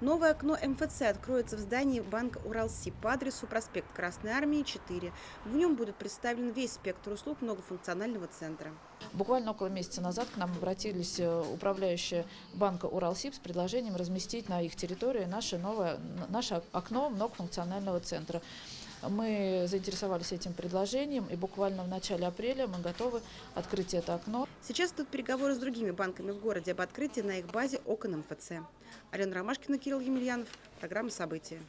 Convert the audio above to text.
Новое окно МФЦ откроется в здании банка Уралсиб по адресу проспект Красной Армии, 4. В нем будет представлен весь спектр услуг многофункционального центра. Буквально около месяца назад к нам обратились э, управляющие банка Уралсиб с предложением разместить на их территории наше новое наше окно многофункционального центра. Мы заинтересовались этим предложением, и буквально в начале апреля мы готовы открыть это окно. Сейчас идут переговоры с другими банками в городе об открытии на их базе окон МФЦ. Алена Ромашкина, Кирилл Емельянов. Программа «События».